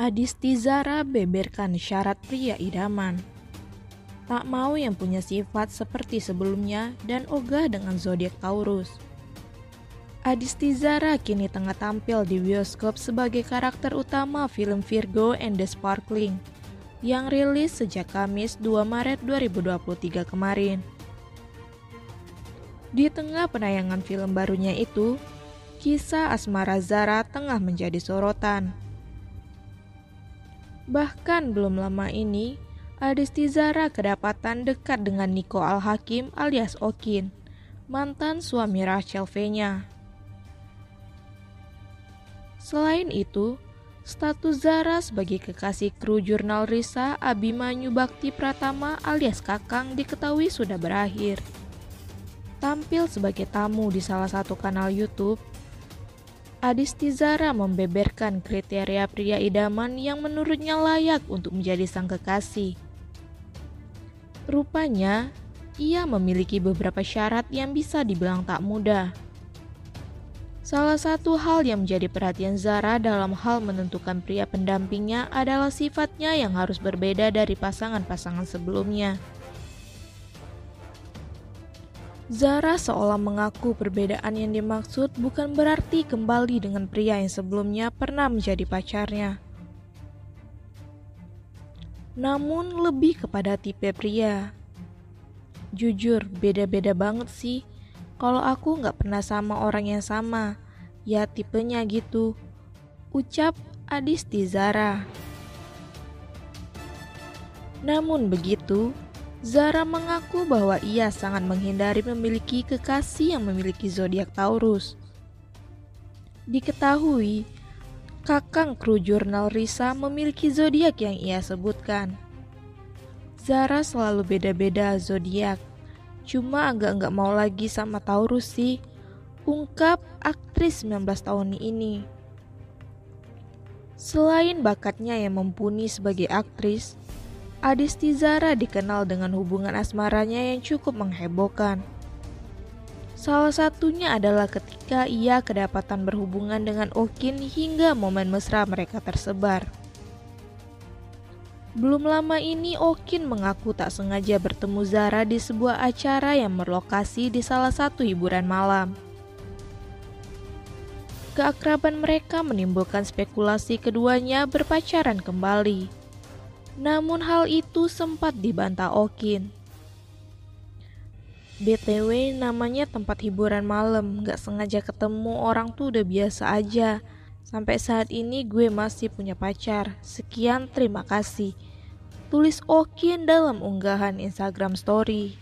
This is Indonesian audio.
Adisti Zara beberkan syarat pria idaman. Tak mau yang punya sifat seperti sebelumnya dan ogah dengan zodiak Taurus. Adisti Zara kini tengah tampil di bioskop sebagai karakter utama film Virgo and the Sparkling yang rilis sejak Kamis 2 Maret 2023 kemarin. Di tengah penayangan film barunya itu, kisah asmara Zara tengah menjadi sorotan. Bahkan belum lama ini, Adisti Zara kedapatan dekat dengan Niko Al-Hakim alias Okin, mantan suami Rachel V-nya. Selain itu, status Zara sebagai kekasih kru jurnal Risa Abimanyu Bakti Pratama alias Kakang diketahui sudah berakhir. Tampil sebagai tamu di salah satu kanal YouTube, Adisti Zara membeberkan kriteria pria idaman yang menurutnya layak untuk menjadi sang kekasih. Rupanya, ia memiliki beberapa syarat yang bisa dibilang tak mudah. Salah satu hal yang menjadi perhatian Zara dalam hal menentukan pria pendampingnya adalah sifatnya yang harus berbeda dari pasangan-pasangan sebelumnya. Zara seolah mengaku perbedaan yang dimaksud bukan berarti kembali dengan pria yang sebelumnya pernah menjadi pacarnya. Namun lebih kepada tipe pria. Jujur, beda-beda banget sih. Kalau aku nggak pernah sama orang yang sama, ya tipenya gitu. Ucap Adisti Zara. Namun begitu, Zara mengaku bahwa ia sangat menghindari memiliki kekasih yang memiliki zodiak Taurus. Diketahui, kakang kru jurnal Risa memiliki zodiak yang ia sebutkan. Zara selalu beda-beda zodiak, cuma agak nggak mau lagi sama Taurus sih, ungkap aktris 19 tahun ini. Selain bakatnya yang mumpuni sebagai aktris, Adisti Zara dikenal dengan hubungan asmaranya yang cukup menghebohkan. Salah satunya adalah ketika ia kedapatan berhubungan dengan Okin hingga momen mesra mereka tersebar. Belum lama ini Okin mengaku tak sengaja bertemu Zara di sebuah acara yang berlokasi di salah satu hiburan malam. Keakraban mereka menimbulkan spekulasi keduanya berpacaran kembali. Namun hal itu sempat dibantah Okin. BTW namanya tempat hiburan malam, gak sengaja ketemu orang tuh udah biasa aja. Sampai saat ini gue masih punya pacar. Sekian terima kasih. Tulis Okin dalam unggahan Instagram story.